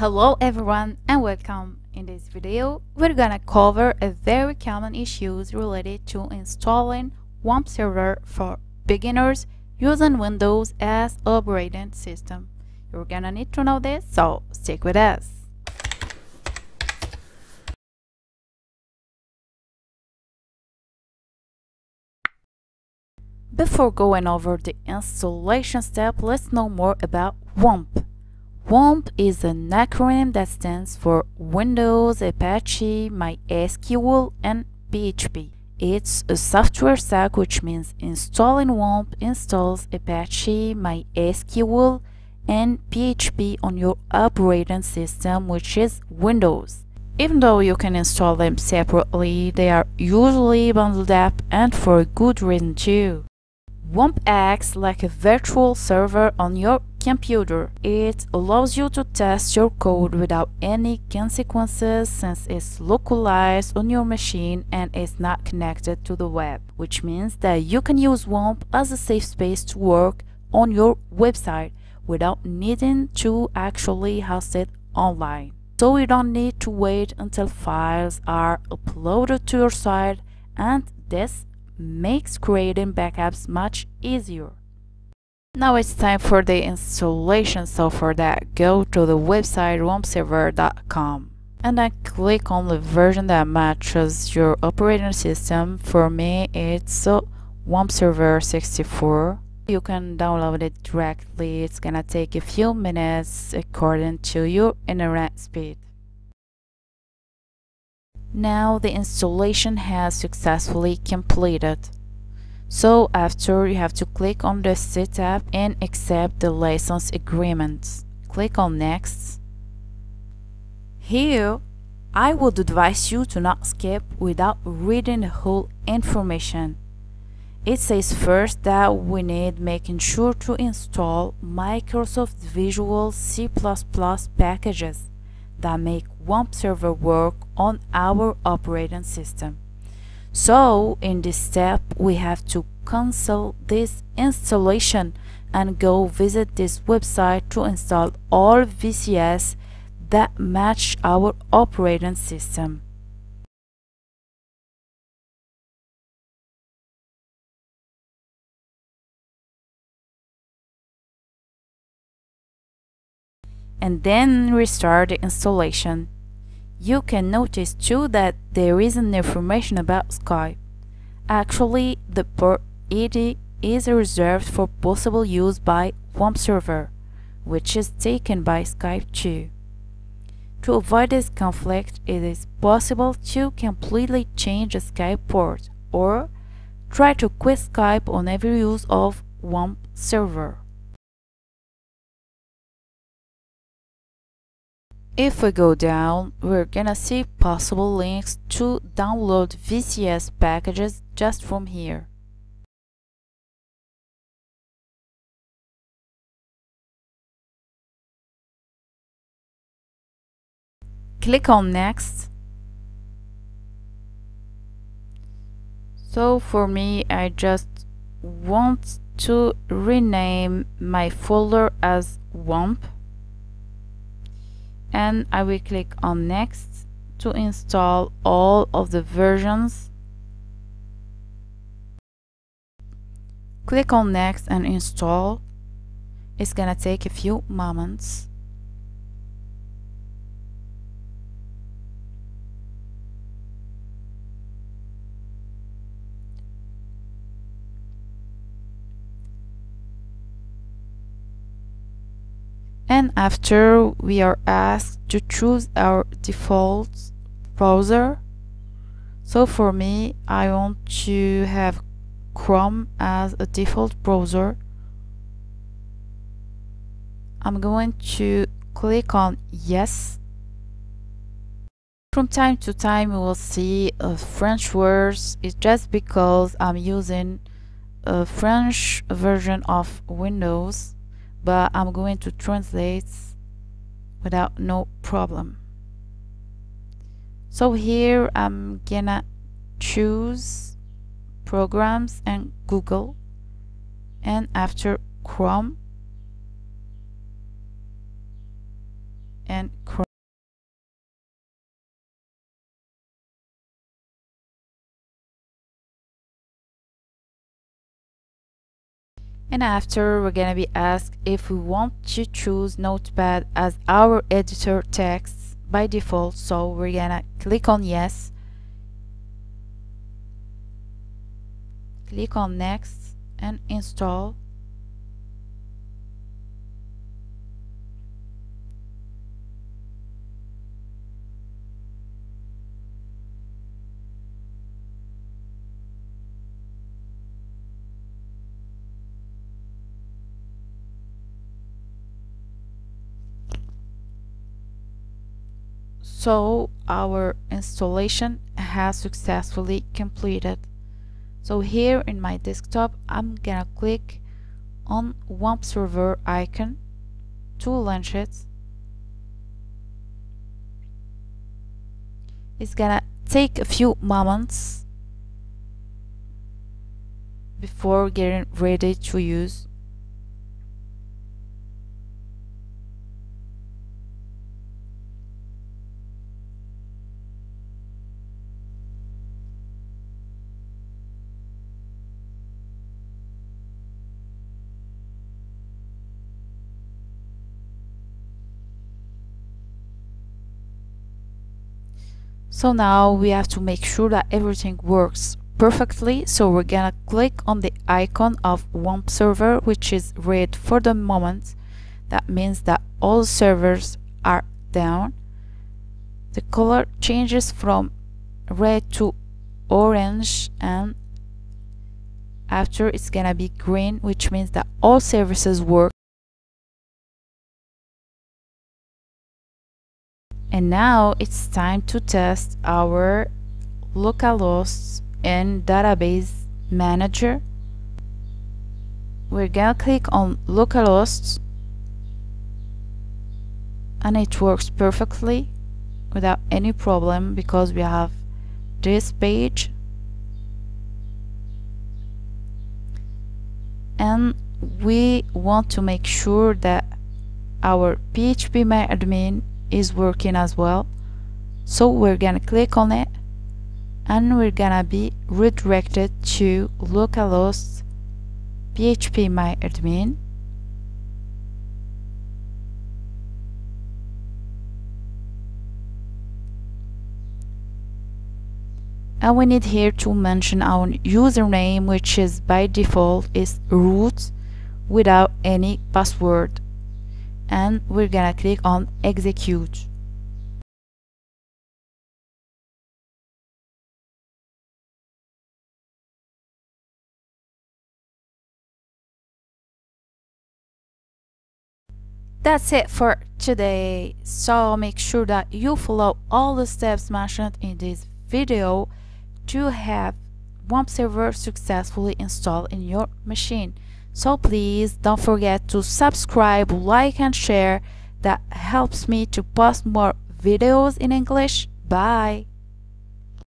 Hello everyone and welcome. In this video, we're gonna cover a very common issues related to installing WAMP server for beginners using Windows as operating system. You're gonna need to know this, so stick with us. Before going over the installation step, let's know more about WAMP. WAMP is an acronym that stands for Windows, Apache, MySQL, and PHP. It's a software stack which means installing WAMP installs Apache, MySQL, and PHP on your operating system which is Windows. Even though you can install them separately, they are usually bundled up and for a good reason too. WAMP acts like a virtual server on your computer. It allows you to test your code without any consequences since it's localized on your machine and is not connected to the web, which means that you can use WAMP as a safe space to work on your website without needing to actually host it online. So you don't need to wait until files are uploaded to your site and this makes creating backups much easier. Now it's time for the installation, so for that go to the website wampserver.com and then click on the version that matches your operating system. For me it's Server 64. You can download it directly, it's gonna take a few minutes according to your internet speed. Now the installation has successfully completed. So after you have to click on the setup and accept the license agreement. Click on next. Here I would advise you to not skip without reading the whole information. It says first that we need making sure to install Microsoft Visual C++ packages that make WAMP server work on our operating system. So in this step we have to cancel this installation and go visit this website to install all VCS that match our operating system. and then restart the installation. You can notice too that there isn't information about Skype. Actually, the port 80 is reserved for possible use by WAMP server, which is taken by Skype too. To avoid this conflict, it is possible to completely change the Skype port or try to quit Skype on every use of WAMP server. If we go down, we're gonna see possible links to download VCS packages just from here. Click on next. So for me, I just want to rename my folder as WAMP and I will click on next to install all of the versions. Click on next and install. It's gonna take a few moments and after we are asked to choose our default browser. So for me I want to have Chrome as a default browser. I'm going to click on yes. From time to time you will see uh, French words. It's just because I'm using a French version of Windows but I'm going to translate without no problem. So here I'm gonna choose programs and Google and after Chrome and Chrome and after we're gonna be asked if we want to choose notepad as our editor text by default. So we're gonna click on yes. Click on next and install So our installation has successfully completed. So here in my desktop, I'm gonna click on WAMP server icon to launch it. It's gonna take a few moments before getting ready to use. So now we have to make sure that everything works perfectly. So we're gonna click on the icon of WAMP server, which is red for the moment. That means that all servers are down. The color changes from red to orange and after it's gonna be green, which means that all services work. And now it's time to test our localhost in database manager. We're gonna click on localhosts and it works perfectly without any problem because we have this page and we want to make sure that our phpMyAdmin is working as well. So we're gonna click on it and we're gonna be redirected to localhost phpMyAdmin and we need here to mention our username which is by default is root without any password and we're gonna click on execute That's it for today. So make sure that you follow all the steps mentioned in this video to have WAMP server successfully installed in your machine. So please don't forget to subscribe, like and share. That helps me to post more videos in English. Bye!